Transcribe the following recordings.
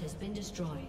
has been destroyed.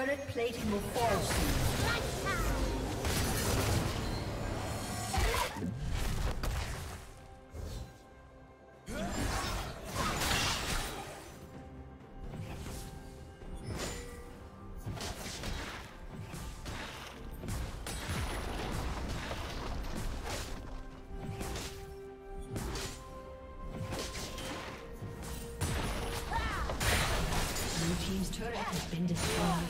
Turret plating will fall soon. Team's turret has been destroyed.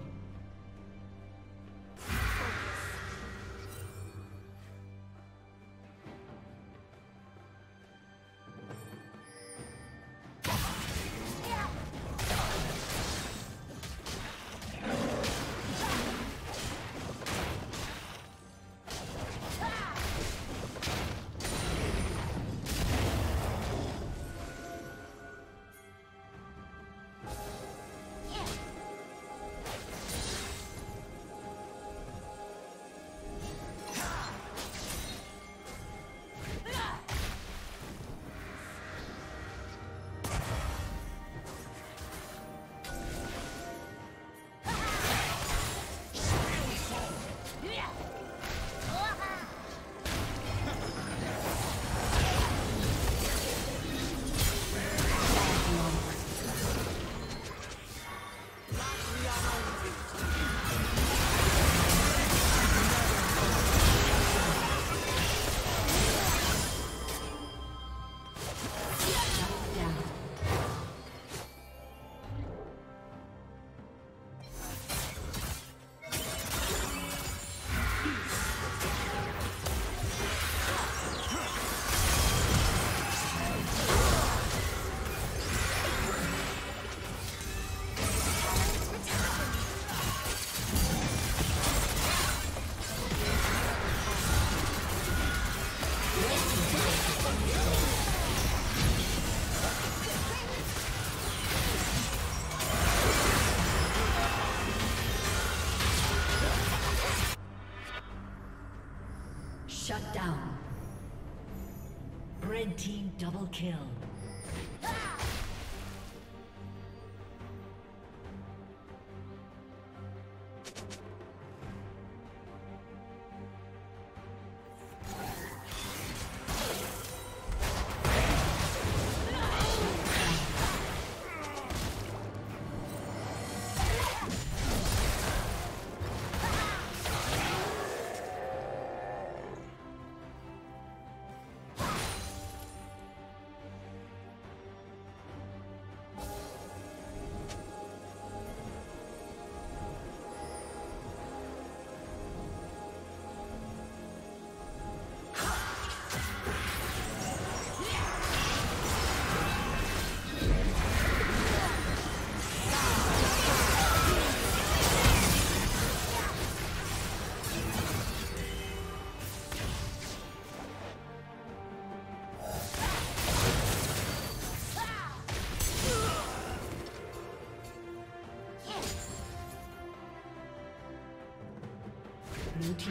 Double kill.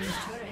Team's turret